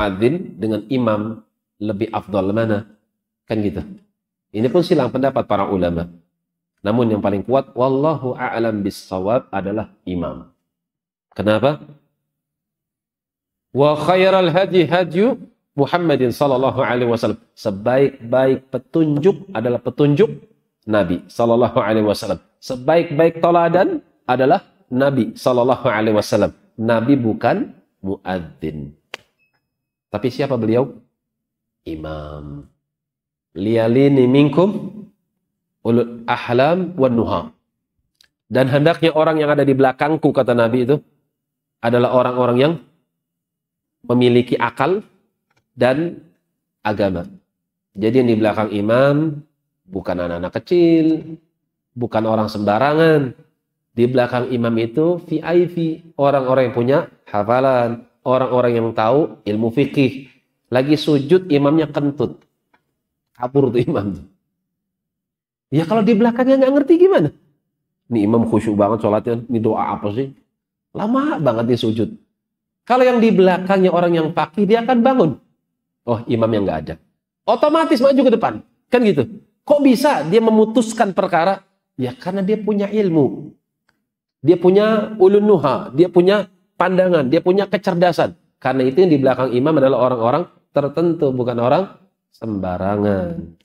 muadzin dengan imam lebih afdal mana? Kan gitu. Ini pun silang pendapat para ulama. Namun yang paling kuat wallahu a'lam bissawab adalah imam. Kenapa? Wa khairal hadi hadyu Muhammadin sallallahu alaihi wasallam. Sebaik-baik petunjuk adalah petunjuk Nabi sallallahu alaihi wasallam. Sebaik-baik toladan adalah Nabi sallallahu alaihi wasallam. Nabi bukan muadzin. Tapi siapa beliau? Imam. Liyalini minkum ulul ahlam wan nuha. Dan hendaknya orang yang ada di belakangku kata Nabi itu adalah orang-orang yang memiliki akal dan agama. Jadi yang di belakang imam bukan anak-anak kecil, bukan orang sembarangan. Di belakang imam itu VIP, orang-orang yang punya hafalan, orang-orang yang tahu ilmu fikih. Lagi sujud imamnya kentut. Kabur tuh imam. Ya kalau di belakangnya nggak ngerti gimana? Ini imam khusyuk banget sholatnya. Ini doa apa sih? Lama banget dia sujud. Kalau yang di belakangnya orang yang fakih, dia akan bangun. Oh, imam yang nggak ada. Otomatis maju ke depan. Kan gitu. Kok bisa dia memutuskan perkara? Ya karena dia punya ilmu. Dia punya ulun nuha. Dia punya pandangan, dia punya kecerdasan. Karena itu yang di belakang imam adalah orang-orang tertentu, bukan orang sembarangan.